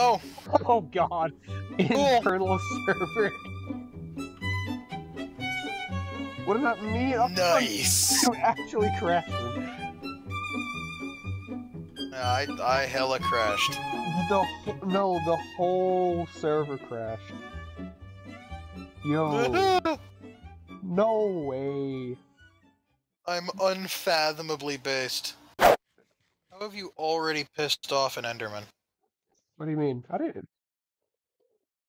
Oh, Oh god. Internal server. What about me? I'm nice. You actually crashed. I I hella crashed. The no, the whole server crashed. Yo, no way. I'm unfathomably based. How have you already pissed off an Enderman? What do you mean? I didn't.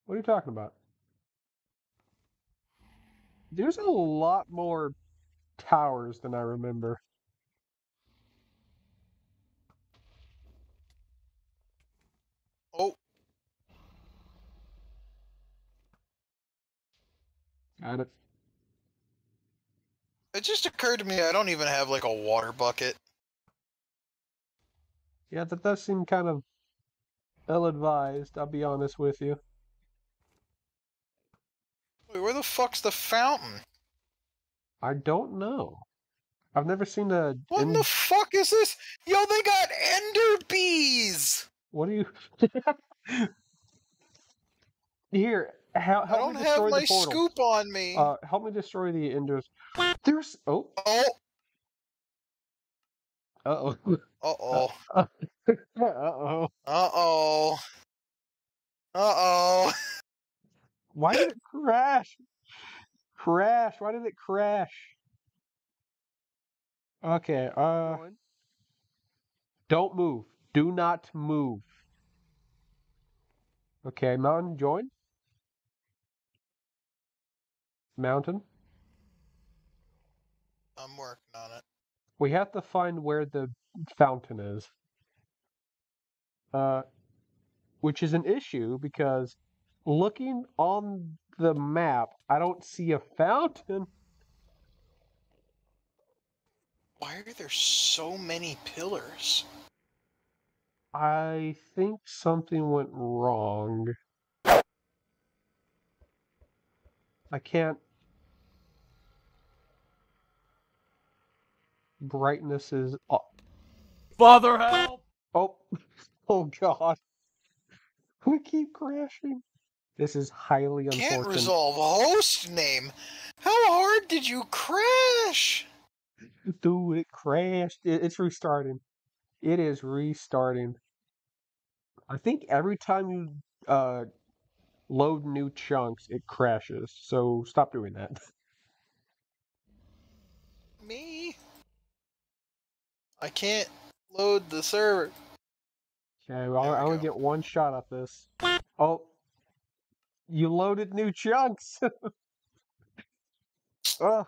What are you talking about? There's a lot more towers than I remember. Oh, Got it. it just occurred to me I don't even have like a water bucket. Yeah, that does seem kind of ill-advised, I'll be honest with you. Wait, where the fuck's the fountain? I don't know. I've never seen a. What in- the fuck is this? Yo, they got ender bees! What do you? Here, help, I don't me have my the portal. scoop on me. Uh, help me destroy the enders. There's oh, oh, uh oh, uh oh, uh oh. uh oh, uh oh. Why did it crash? Crash. Why did it crash? Okay. Uh, don't move. Do not move. Okay, mountain, join. Mountain. I'm working on it. We have to find where the fountain is. Uh, which is an issue because looking on the map, I don't see a fountain. Why are there so many pillars? I think something went wrong. I can't. Brightness is. o- Father help! Oh, oh God. We keep crashing. This is highly Can't unfortunate. resolve host name. How hard did you crash? Dude, it crashed. It, it's restarting. It is restarting. I think every time you uh load new chunks, it crashes. So stop doing that. Me? I can't load the server. Okay, well, we I only go. get one shot at this. Oh, you loaded new chunks. oh.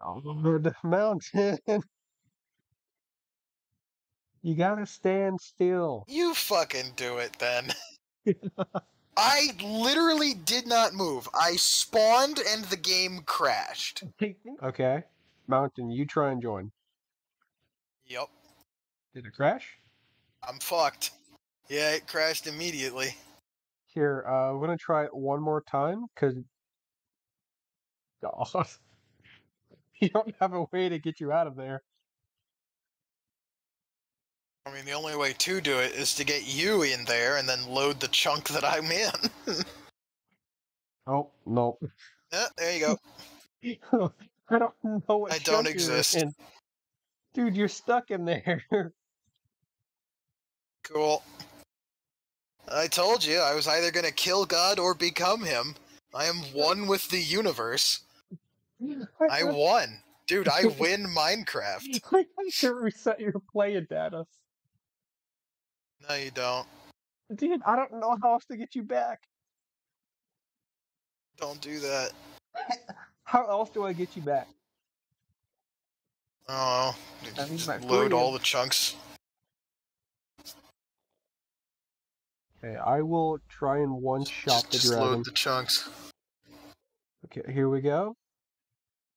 Oh, the mountain. You gotta stand still. You fucking do it then. I literally did not move. I spawned and the game crashed. Okay, mountain, you try and join. Yep. Did it crash? I'm fucked. Yeah, it crashed immediately. Here, uh, I'm gonna try it one more time, cause God, you don't have a way to get you out of there. I mean, the only way to do it is to get you in there and then load the chunk that I'm in. Oh no, yeah, there you go. I don't know what. I don't exist. Dude, you're stuck in there. Cool. I told you I was either gonna kill God or become him. I am one with the universe. I won. Dude, I win Minecraft. I to reset your playing data. No, you don't. Dude, I don't know how else to get you back. Don't do that. How else do I get you back? Oh, I think just load all the chunks. Okay, I will try and one shot Just, the just dragon. load the chunks. Okay, here we go.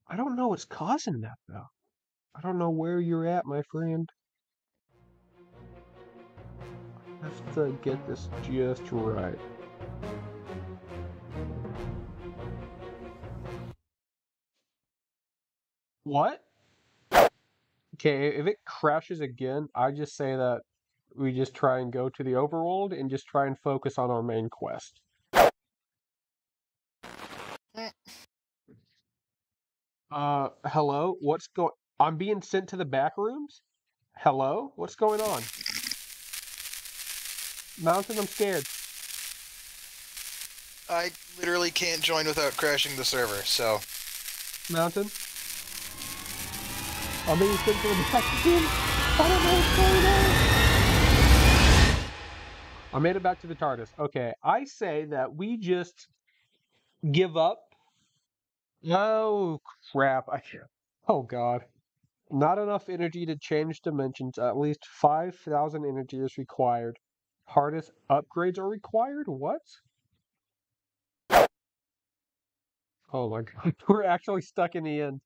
I don't know what's causing that though. I don't know where you're at, my friend. I have to get this just right. What? Okay, if it crashes again, I just say that we just try and go to the overworld and just try and focus on our main quest. Uh, hello? What's going I'm being sent to the back rooms? Hello? What's going on? Mountain, I'm scared. I literally can't join without crashing the server, so Mountain? I'm being sent to the back rooms. I don't know what's going on. I made it back to the TARDIS. Okay, I say that we just give up. Oh crap! I oh god, not enough energy to change dimensions. At least five thousand energy is required. Hardest upgrades are required. What? Oh my god, we're actually stuck in the end.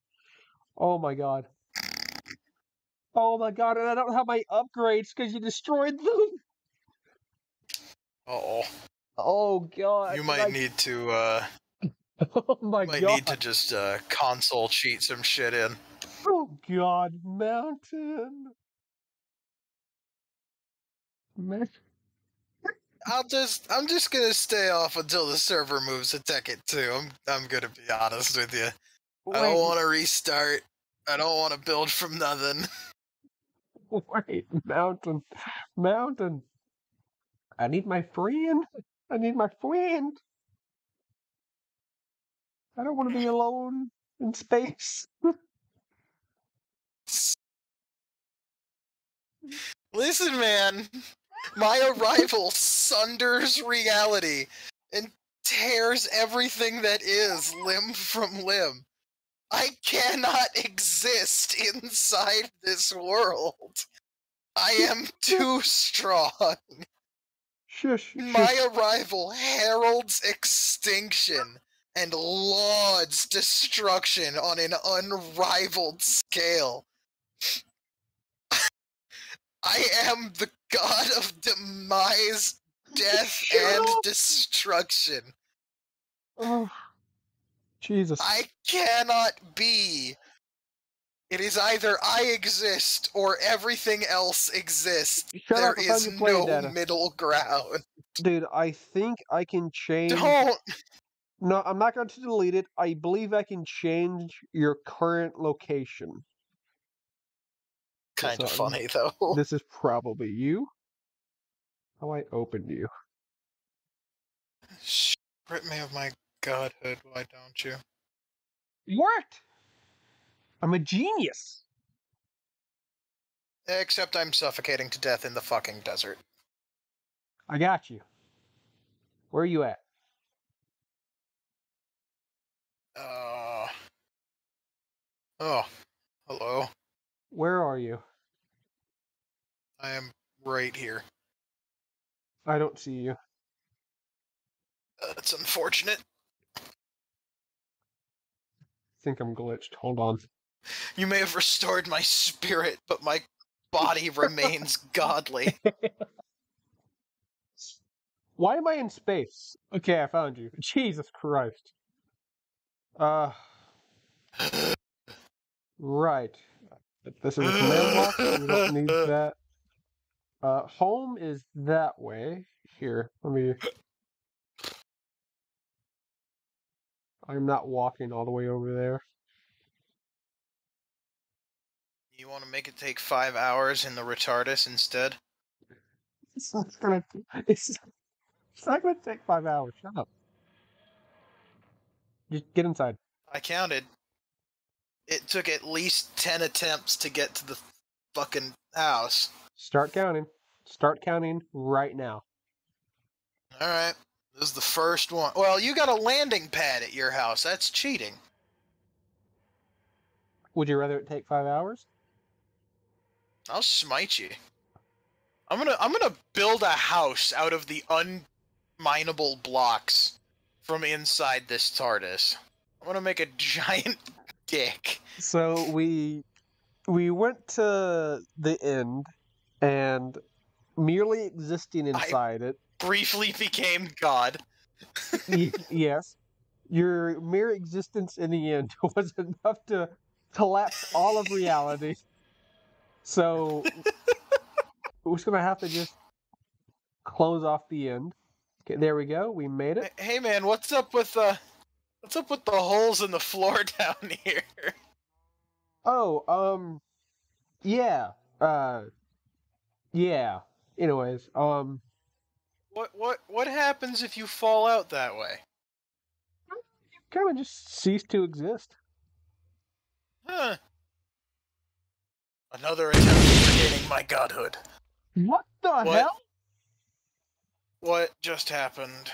Oh my god. Oh my god, and I don't have my upgrades because you destroyed them. Oh, Oh god. you might I- need to uh, Oh my might god. need to just uh, console cheat some shit in. Oh god, mountain. Man. I'll just I'm just gonna stay off until the server moves to Tekkit 2. I'm I'm gonna be honest with you. I don't want to restart. I don't want to build from nothing. wait, mountain, mountain. I need my friend. I need my friend. I don't want to be alone in space. Listen, man. My arrival sunders reality and tears everything that is limb from limb. I cannot exist inside this world. I am too strong. Shush. shush. My arrival heralds extinction and lauds destruction on an unrivaled scale. I am the god of demise, death, and destruction. Oh, Jesus. I cannot be. It is either I exist or everything else exists. Shut there up, is no data. middle ground. Dude, I think I can change. Don't No, I'm not going to delete it. I believe I can change your current location. kind of So, funny though. This is probably you. How I opened you. Strip me of my godhood, why don't you? What? I'm a genius. Except I'm suffocating to death in the fucking desert. I got you. Where are you at? Uh. Oh, hello. Where are you? I am right here. I don't see you. That's unfortunate. I think I'm glitched. Hold on. You may have restored my spirit, but my body remains godly. Why am I in space? Okay, I found you. Jesus Christ. Uh, right. This is a command block. We don't need that. Uh, home is that way. Here, let me. I'm not walking all the way over there. You want to make it take five hours in the retardus instead? It's not gonna. It's, it's not gonna take five hours. Shut up. Just get inside. I counted. It took at least ten attempts to get to the fucking house. Start counting. Start counting right now. Alright. This is the first one. Well, you got a landing pad at your house. That's cheating. Would you rather it take five hours? I'll smite you. I'm gonna I'm gonna build a house out of the unminable blocks from inside this TARDIS. I'm gonna make a giant dick. So we we went to the end and merely existing inside it. Briefly became God. yes. Your mere existence in the end was enough to collapse all of reality. So we're just gonna have to just close off the end. Okay, there we go. We made it. Hey man, what's up with uh what's up with the holes in the floor down here? Oh, um, yeah, uh, yeah. Anyways, um, What what what happens if you fall out that way? You kind of just cease to exist. Huh. Another attempt at regaining my godhood. What the What? hell? What just happened?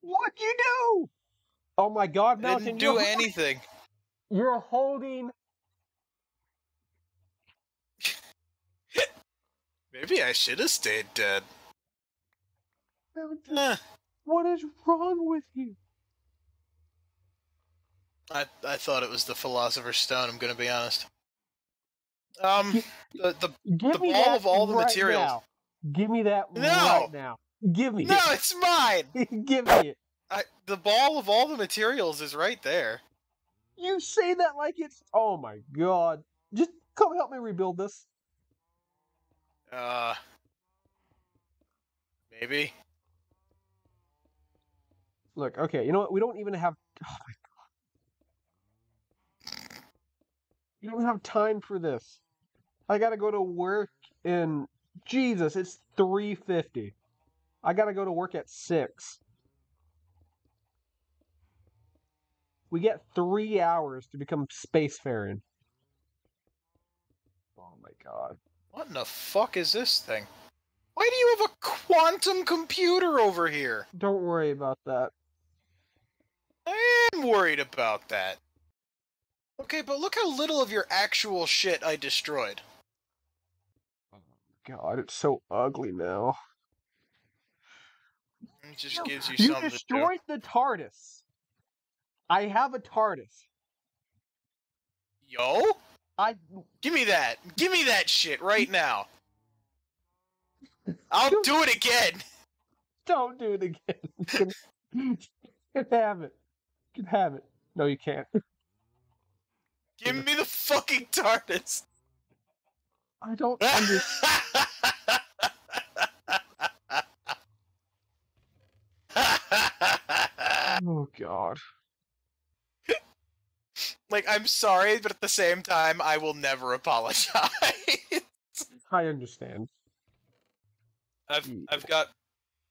What'd you do? Oh my God, I Mountain! didn't do you're holding- anything. You're holding. Maybe I should have stayed dead. Mountain, Huh. What is wrong with you? I I thought it was the Philosopher's Stone. I'm gonna be honest. Um, the the Give The me ball of all the right materials. now. Give me that No! right now. Give me no, it's mine. Give me it. I, the ball of all the materials is right there. You say that like it's. Oh my God! Just come help me rebuild this. Uh, maybe. Look, okay, you know what? We don't even have. Oh my god. You don't have time for this. I gotta go to work in. Jesus, it's 3.50. I gotta go to work at 6. We get three hours to become spacefaring. Oh my god. What in the fuck is this thing? Why do you have a quantum computer over here? Don't worry about that. I am worried about that. Okay, but look how little of your actual shit I destroyed. Oh God, it's so ugly now. It just No, gives you, You something destroyed the TARDIS. I have a TARDIS. Yo? I Give me that. Give me that shit right now. I'll do it again. don't do it again. You can have it. You can have it. No, you can't. Give me the fucking TARDIS. I don't understand. Oh God. like I'm sorry, but at the same time, I will never apologize. I understand. I've. I've got.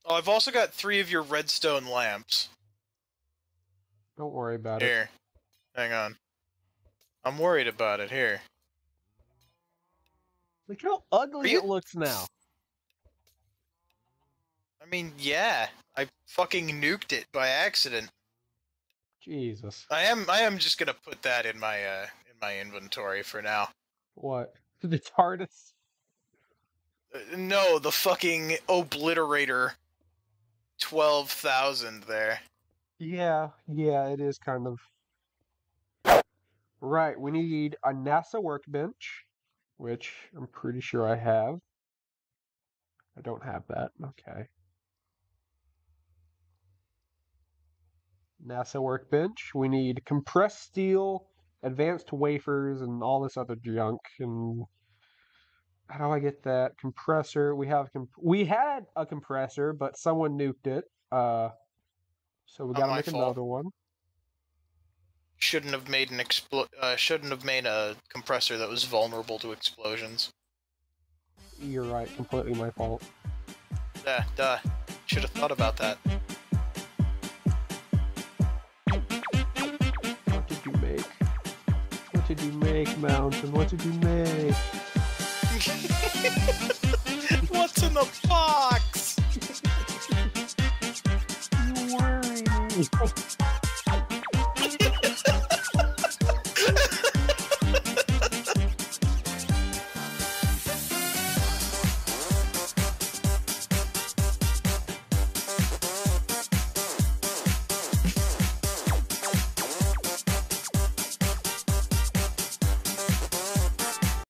Oh, I've also got three of your redstone lamps Don't worry about it. here. Hang on. I'm worried about it here. Look how ugly it looks now. I mean, yeah, I fucking nuked it by accident. Jesus. I am I am just gonna put that in my uh in my inventory for now. What? The TARDIS? Uh, no, the fucking obliterator. Twelve thousand there. Yeah, yeah, it is kind of. Right, we need a NASA workbench, which I'm pretty sure I have. I don't have that. Okay. NASA workbench. We need compressed steel, advanced wafers, and all this other junk. And how do I get that compressor? We have comp- we had a compressor, but someone nuked it. Uh, so we gotta my make fault. another one. Shouldn't have made an explo- uh, shouldn't have made a compressor that was vulnerable to explosions. You're right, completely my fault. Duh, duh. Should have thought about that. What did you make? What did you make, Mountain? What did you make? What's in the box? You worry.